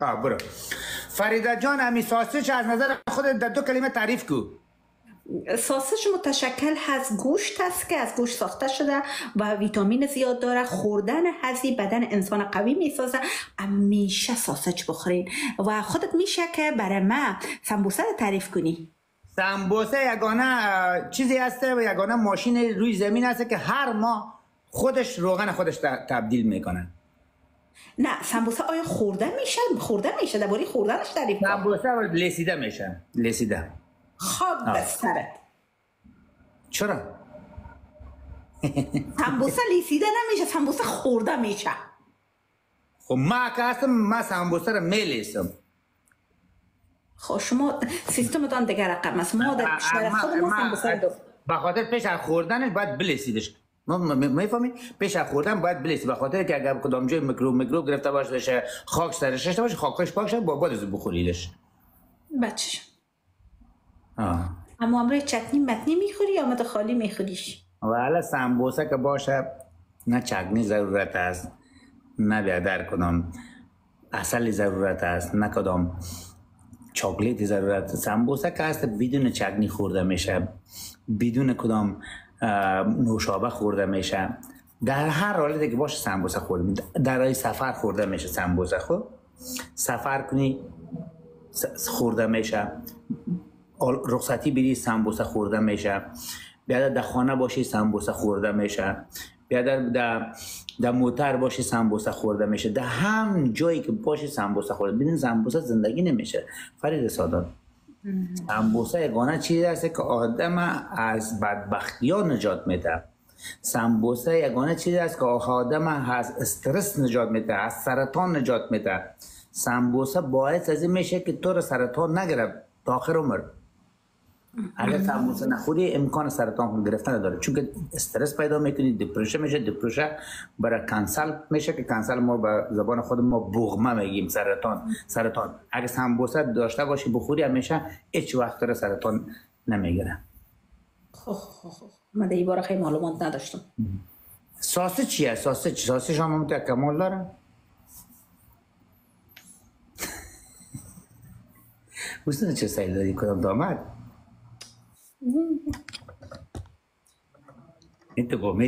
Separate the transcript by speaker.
Speaker 1: آه برو. فریده جان امی ساسج از نظر خودت در دو کلمه تعریف کو.
Speaker 2: ساسج متشکل از گوشت است که از گوشت ساخته شده و ویتامین زیاد داره خوردن هزی بدن انسان قوی می‌سازه. همیشه ساسج بخورین. و خودت میشه که برای ما سمبوسه رو تعریف کنی.
Speaker 1: سمبوسه یگانه چیزی هسته و یگانه ماشین روی زمین هسته که هر ماه خودش روغن خودش تبدیل می‌کنن
Speaker 2: نه سمبوسه آیا خورده میشه؟ خورده میشه درباره خوردنش تعریف کن
Speaker 1: سمبوسه لسیده میشن لسیده.
Speaker 2: خواب به سرت.
Speaker 1: چرا؟
Speaker 2: سمبوسه لیسیده نمیشه سمبوسه خورده میشه.
Speaker 1: خب ما که هستم ما سمبوسه رو میلیسم
Speaker 2: خب شما سیستمتان دیگر رقم است. ما در کشور خودمون سمبوسه رو داریم.
Speaker 1: به خاطر پیش خوردنش باید بلسیدش. می‌فهمی پیش خوردن باید بلسید به خاطر که اگر کدام جای میکروب میکروب گرفته باشه بشه خاک سرش داشته باشه خاکش پاک شه با از بخوریدش.
Speaker 2: بچه
Speaker 1: آه.
Speaker 2: اما امروز چتنی متنی می‌خوری یا مت خالی میخوریش؟
Speaker 1: و حالا سمبوسه که باشه نه چکنی ضرورت است نه بیادر کدام اصل ضرورت است نه کدام چاکلیت ضرورت. است سمبوسه که هست بدون چکنی خورده میشه. بدون کدام نوشابه خورده میشه. در هر حالتی که باشه سمبوسه خورده در سفر خورده میشه سمبوسه خب؟ سفر کنی خورده میشه. رخصتی بری سمبوسه خورده میشه. بیا در خانه باشی سمبوسه خورده میشه. بیا در, در موتر باشی سمبوسه خورده میشه. در هم جایی که باشی سمبوسه خورده. ببین سمبوسه زندگی نمیشه. فرید سادات. سمبوسه یگانه چیزی است که آدم از بدبختی ها نجات میده. سمبوسه یگانه چیزی است که آدم از استرس نجات میده از سرطان نجات میده. سمبوسه باعث از این میشه که تو رو سرطان نگرفت تا آخر عمر. اگر سمبوسه نخوری امکان سرطان گرفتن داره. چون که استرس پیدا می‌کنی دپرشن میشه. دپرشن برای کنسل میشه که کنسل ما به زبان خود ما بغمه میگیم سرطان سرطان. اگر سمبوسه داشته باشی بخوری همیشه هیچ وقت رو سرطان نمی‌گیره.
Speaker 2: خب خب خب من در باره خیلی معلومات نداشتم.
Speaker 1: ساسه چیه؟ ساسه چی؟ ساسه شما متى کمال داره؟ دوست چه سایل داری؟ کدام دامد این تو گفت